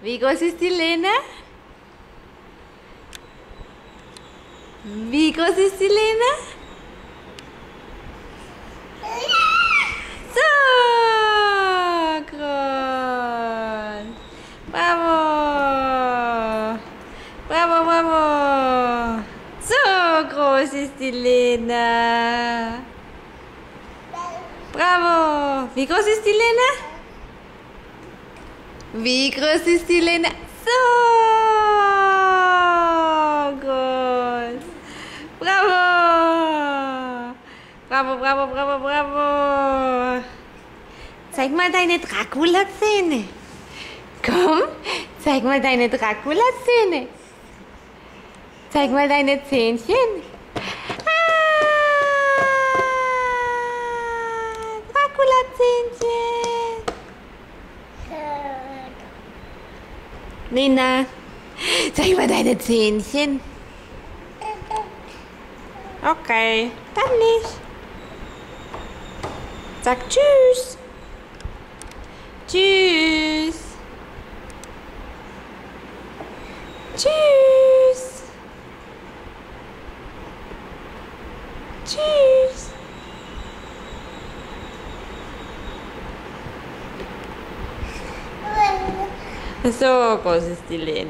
Wie groß ist die Lena? Wie groß ist die Lena? So groß. Bravo. Bravo, bravo. So groß ist die Lena. Bravo. Wie groß ist die Lena? Wie groß ist die Lena? So groß. Bravo. Bravo, bravo, bravo, bravo. Zeig mal deine Dracula-Zähne. Komm, zeig mal deine Dracula-Zähne. Zeig mal deine Zähnchen. Lena, zeig mal deine Zähnchen. Okay, dann nicht. Sag Tschüss. Tschüss. Tschüss. Tschüss. So groß ist die.